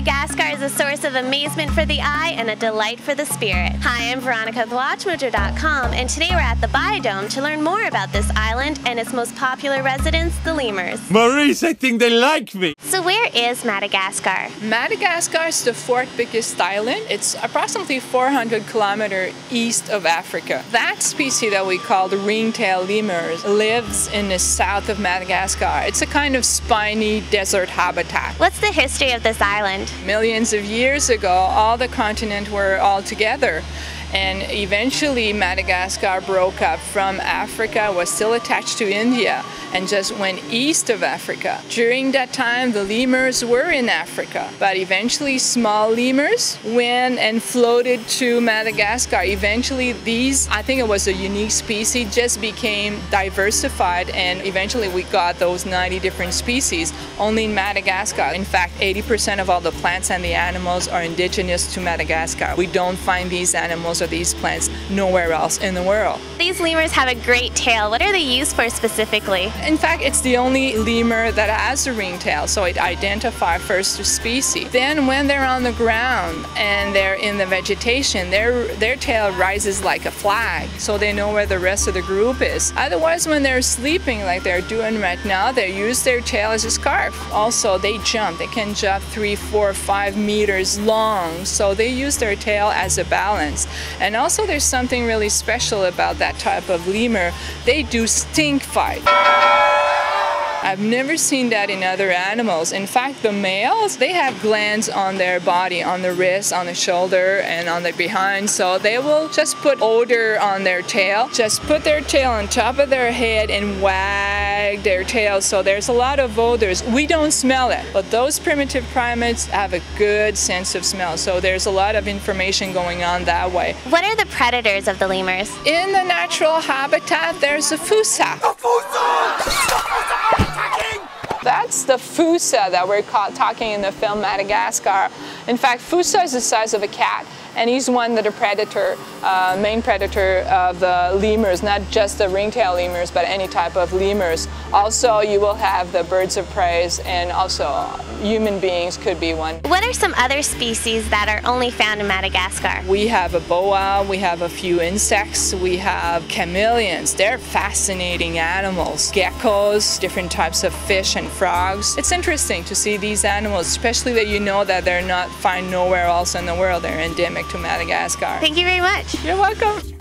Madagascar is a source of amazement for the eye and a delight for the spirit. Hi, I'm Veronica with WatchMojo.com, and today we're at the Biodome to learn more about this island and its most popular residents, the lemurs. Maurice, I think they like me. So, where is Madagascar? Madagascar is the fourth biggest island. It's approximately 400 kilometers east of Africa. That species that we call the ringtail lemurs lives in the south of Madagascar. It's a kind of spiny desert habitat. What's the history of this island? Millions of years ago, all the continent were all together and eventually Madagascar broke up from Africa, was still attached to India, and just went east of Africa. During that time, the lemurs were in Africa, but eventually small lemurs went and floated to Madagascar. Eventually, these, I think it was a unique species, just became diversified, and eventually we got those 90 different species only in Madagascar. In fact, 80% of all the plants and the animals are indigenous to Madagascar. We don't find these animals or these plants nowhere else in the world. These lemurs have a great tail. What are they used for specifically? In fact, it's the only lemur that has a ringtail, so it identifies first the species. Then when they're on the ground and they're in the vegetation, their, their tail rises like a flag, so they know where the rest of the group is. Otherwise, when they're sleeping like they're doing right now, they use their tail as a scarf. Also, they jump. They can jump three, four, five meters long, so they use their tail as a balance. And also there's something really special about that type of lemur. They do stink fight. I've never seen that in other animals. In fact, the males, they have glands on their body, on the wrist, on the shoulder, and on the behind. So they will just put odor on their tail, just put their tail on top of their head and wag their tail. So there's a lot of odors. We don't smell it, but those primitive primates have a good sense of smell. So there's a lot of information going on that way. What are the predators of the lemurs? In the natural habitat, there's a fossa. A fossa! The fossa that we're talking in the film Madagascar. In fact, fossa is the size of a cat and he's one of the predator, uh, main predator of the lemurs, not just the ringtail lemurs, but any type of lemurs. Also, you will have the birds of prey, and also human beings could be one. What are some other species that are only found in Madagascar? We have a boa, we have a few insects, we have chameleons. They're fascinating animals. Geckos, different types of fish and frogs. It's interesting to see these animals, especially that you know that they're not found nowhere else in the world. They're endemic to Madagascar. Thank you very much. You're welcome.